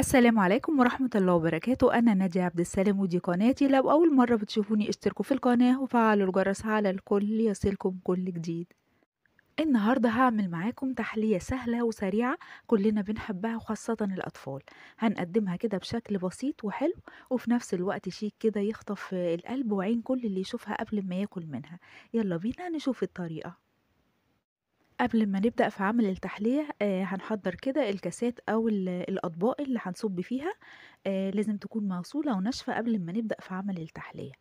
السلام عليكم ورحمة الله وبركاته. أنا نادية عبد السلام ودي قناتي. لو أول مرة بتشوفوني اشتركوا في القناة وفعلوا الجرس على الكل يصلكم كل جديد. النهاردة هعمل معاكم تحلية سهلة وسريعة كلنا بنحبها وخاصة الأطفال. هنقدمها كده بشكل بسيط وحلو وفي نفس الوقت شيك كده يخطف القلب وعين كل اللي يشوفها قبل ما ياكل منها. يلا بينا نشوف الطريقة. قبل ما نبدأ في عمل التحلية آه هنحضر كده الكاسات أو ال- الأطباق اللي هنصب فيها آه لازم تكون مغسولة وناشفة قبل ما نبدأ في عمل التحلية.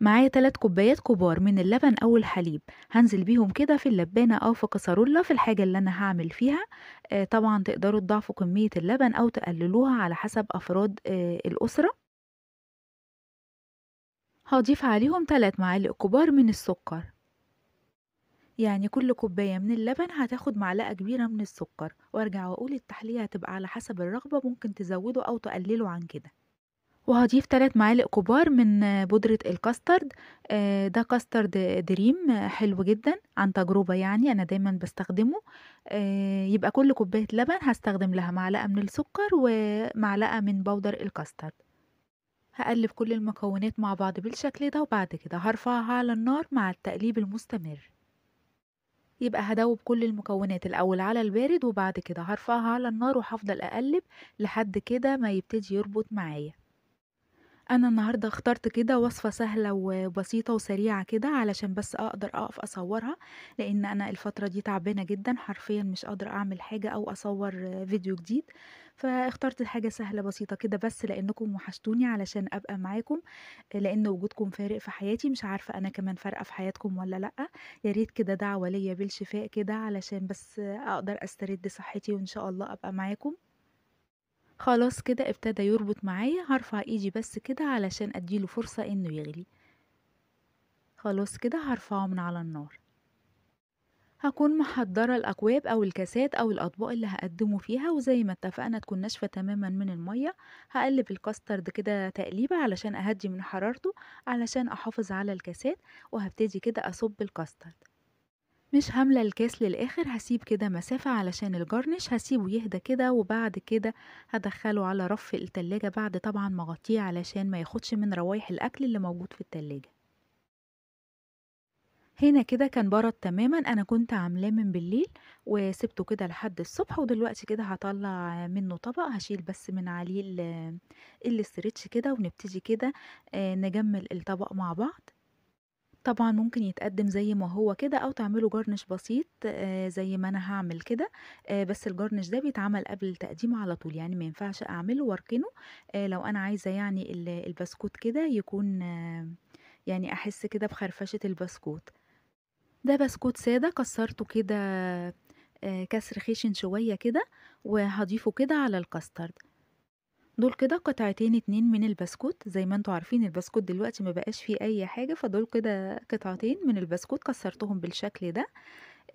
معايا 3 كوبايات كبار من اللبن أو الحليب. هنزل بيهم كده في اللبانة أو في كسرولة في الحاجة اللي أنا هعمل فيها. آه طبعا تقدروا تضاعفوا كمية اللبن أو تقللوها على حسب أفراد الأسرة. هضيف عليهم 3 معالق كبار من السكر. يعني كل كوباية من اللبن هتاخد معلقة كبيرة من السكر وارجع وأقول التحلية هتبقى على حسب الرغبة ممكن تزودوا أو تقللوا عن كده. وهضيف 3 معالق كبار من بودرة الكاسترد آه، ده كاسترد دريم حلو جدا عن تجربة يعني أنا دايما بستخدمه. آه، يبقى كل كوباية لبن هستخدم لها معلقة من السكر ومعلقة من بودر الكاسترد. هقلب كل المكونات مع بعض بالشكل ده وبعد كده هرفعها على النار مع التقليب المستمر. يبقى هدوب كل المكونات الأول على البارد وبعد كده هرفعها على النار وهفضل أقلب لحد كده ما يبتدي يربط معايا. أنا النهاردة اخترت كده وصفة سهلة وبسيطة وسريعة كده علشان بس أقدر أقف أصورها لأن أنا الفترة دي تعبانة جدا حرفيا مش قادرة أعمل حاجة أو أصور فيديو جديد فاخترت حاجة سهلة بسيطة كده بس لأنكم وحشتوني علشان أبقى معاكم لأن وجودكم فارق في حياتي مش عارفة أنا كمان فارقة في حياتكم ولا لأ يا ريت كده دعوة ليا بالشفاء كده علشان بس أقدر أسترد صحتي وإن شاء الله أبقى معاكم. خلاص كده ابتدى يربط معايا هرفع إيدي بس كده علشان أديله فرصة إنه يغلي. خلاص كده هرفعه من على النار. هكون محضرة الأكواب أو الكاسات أو الأطباق اللي هقدمه فيها وزي ما اتفقنا تكون ناشفة تماما من المية. هقلب الكاسترد كده تقليبة علشان أهدي من حرارته علشان أحافظ على الكاسات وهبتدي كده أصب الكاسترد. مش هاملة الكاس للآخر هسيب كده مسافة علشان الجرنش هسيبه يهدى كده وبعد كده هدخله على رف التلاجة بعد طبعا ما علشان ما ياخدش من روايح الأكل اللي موجود في التلاجة. هنا كده كان برد تماما أنا كنت عاملاه من بالليل وسبته كده لحد الصبح ودلوقتي كده هطلع منه طبق هشيل بس من عليه ال- الاسترتش كده ونبتدي كده آه، نجمل الطبق مع بعض. طبعا ممكن يتقدم زي ما هو كده أو تعملوا جرنش بسيط زي ما أنا هعمل كده بس الجرنش ده بيتعمل قبل التقديم على طول يعني ما ينفعش أعمله وأركنه لو أنا عايزة يعني ال- البسكوت كده يكون يعني أحس كده بخرفشة البسكوت. ده بسكوت سادة كسرته كده كسر خشن شوية كده وهضيفه كده على الكاسترد دول كده قطعتين اتنين من البسكوت زي ما أنتوا عارفين البسكوت دلوقتي ما بقاش فيه أي حاجة فدول كده قطعتين من البسكوت كسرتهم بالشكل ده.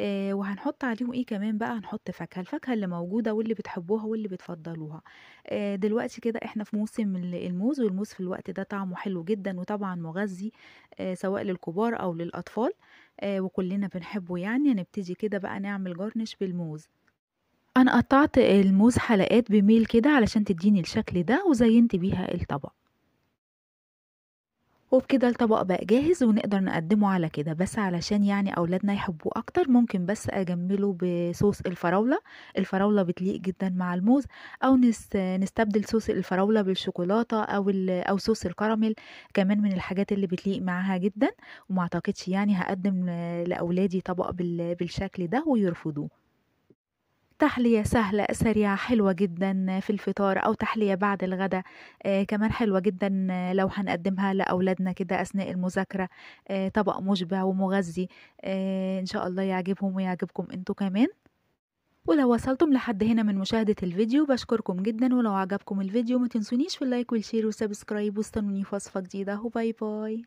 آه وهنحط عليهم إيه كمان بقى؟ هنحط فاكهة الفاكهة اللي موجودة واللي بتحبوها واللي بتفضلوها. آه دلوقتي كده إحنا في موسم ال- الموز والموز في الوقت ده طعمه حلو جدا وطبعا مغذي آه سواء للكبار أو للأطفال. آه وكلنا بنحبه يعني. هنبتدي كده بقى نعمل جرنش بالموز. أنا قطعت الموز حلقات بميل كده علشان تديني الشكل ده وزينت بيها الطبق. وبكده الطبق بقى جاهز ونقدر نقدمه على كده. بس علشان يعني أولادنا يحبوه أكتر ممكن بس أجمله بصوص الفراولة. الفراولة بتليق جدا مع الموز. نس نستبدل صوص الفراولة بالشوكولاتة ال- أو صوص الكراميل. كمان من الحاجات اللي بتليق معاها جدا. وما أعتقدش يعني هقدم لأولادي طبق بال- بالشكل ده ويرفضوه. تحلية سهلة سريعة حلوة جدا في الفطار أو تحلية بعد الغداء آه كمان حلوة جدا لو هنقدمها لأولادنا كده أثناء المذاكرة. آه طبق مشبع ومغذي. آه إن شاء الله يعجبهم ويعجبكم أنتوا كمان. ولو وصلتم لحد هنا من مشاهدة الفيديو بشكركم جدا. ولو عجبكم الفيديو ما تنسونيش في ال like وال share وال subscribe. واستنوني في وصفة جديدة. و bye bye.